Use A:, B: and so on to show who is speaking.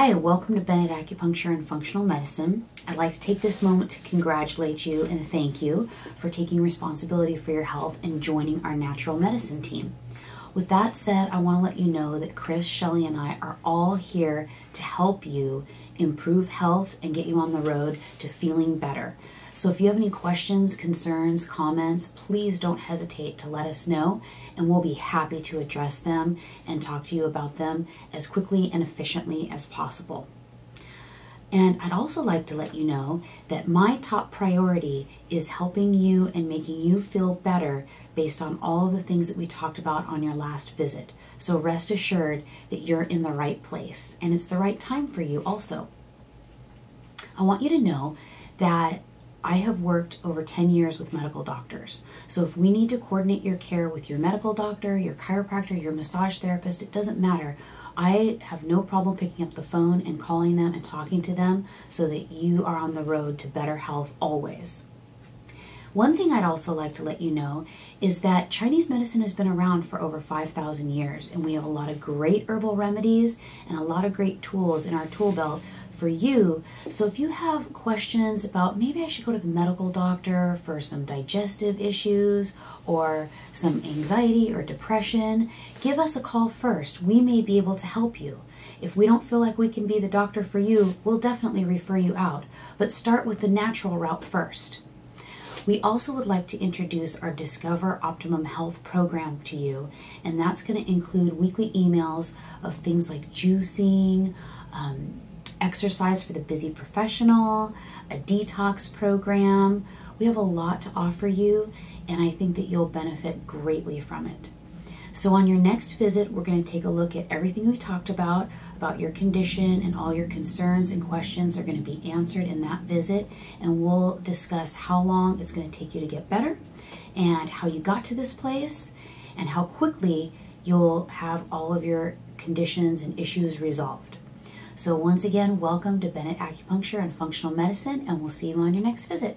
A: Hi, welcome to Bennett Acupuncture and Functional Medicine. I'd like to take this moment to congratulate you and thank you for taking responsibility for your health and joining our natural medicine team. With that said, I want to let you know that Chris, Shelley, and I are all here to help you improve health and get you on the road to feeling better. So if you have any questions, concerns, comments, please don't hesitate to let us know and we'll be happy to address them and talk to you about them as quickly and efficiently as possible. And I'd also like to let you know that my top priority is helping you and making you feel better based on all of the things that we talked about on your last visit. So rest assured that you're in the right place and it's the right time for you also. I want you to know that I have worked over 10 years with medical doctors. So if we need to coordinate your care with your medical doctor, your chiropractor, your massage therapist, it doesn't matter. I have no problem picking up the phone and calling them and talking to them so that you are on the road to better health always. One thing I'd also like to let you know is that Chinese medicine has been around for over 5,000 years, and we have a lot of great herbal remedies and a lot of great tools in our tool belt for you. So if you have questions about maybe I should go to the medical doctor for some digestive issues or some anxiety or depression, give us a call first. We may be able to help you. If we don't feel like we can be the doctor for you, we'll definitely refer you out. But start with the natural route first. We also would like to introduce our Discover Optimum Health program to you, and that's going to include weekly emails of things like juicing, um, exercise for the busy professional, a detox program. We have a lot to offer you, and I think that you'll benefit greatly from it. So, on your next visit, we're going to take a look at everything we talked about, about your condition, and all your concerns and questions are going to be answered in that visit. And we'll discuss how long it's going to take you to get better, and how you got to this place, and how quickly you'll have all of your conditions and issues resolved. So, once again, welcome to Bennett Acupuncture and Functional Medicine, and we'll see you on your next visit.